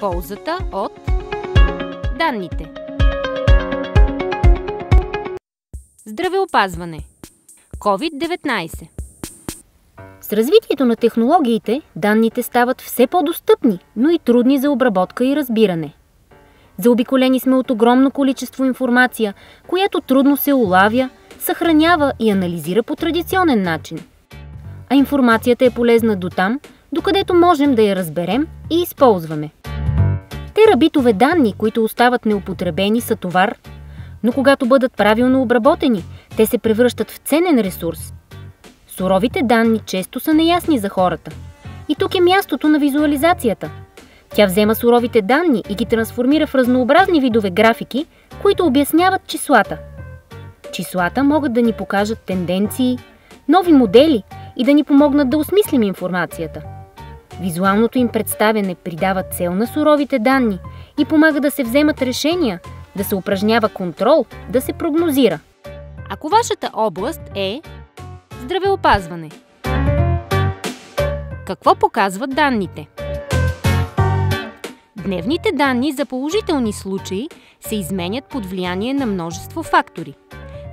Ползата от данните. Здравеопазване. COVID-19. С развитието на технологиите, данните стават все по-достъпни, но и трудни за обработка и разбиране. Заобиколени сме от огромно количество информация, която трудно се улавя, съхранява и анализира по традиционен начин. А информацията е полезна до там, докъдето можем да я разберем и използваме. Терабитове данни, които остават неупотребени, са товар, но когато бъдат правилно обработени, те се превръщат в ценен ресурс. Суровите данни често са неясни за хората. И тук е мястото на визуализацията. Тя взема суровите данни и ги трансформира в разнообразни видове графики, които обясняват числата. Числата могат да ни покажат тенденции, нови модели и да ни помогнат да осмислим информацията. Визуалното им представяне придава цел на суровите данни и помага да се вземат решения, да се упражнява контрол, да се прогнозира. Ако вашата област е здравеопазване, какво показват данните? Дневните данни за положителни случаи се изменят под влияние на множество фактори.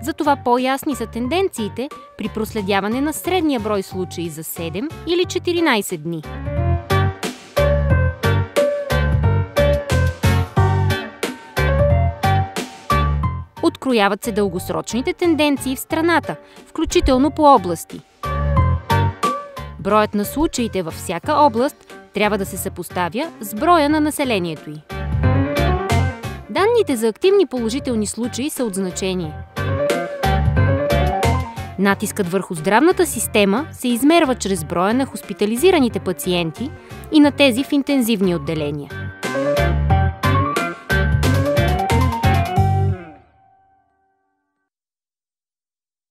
Затова по-ясни са тенденциите при проследяване на средния брой случаи за 7 или 14 дни. Открояват се дългосрочните тенденции в страната, включително по области. Броят на случаите във всяка област трябва да се съпоставя с броя на населението й. Данните за активни положителни случаи са от значение. Натискът върху здравната система се измерва чрез броя на хоспитализираните пациенти и на тези в интензивни отделения.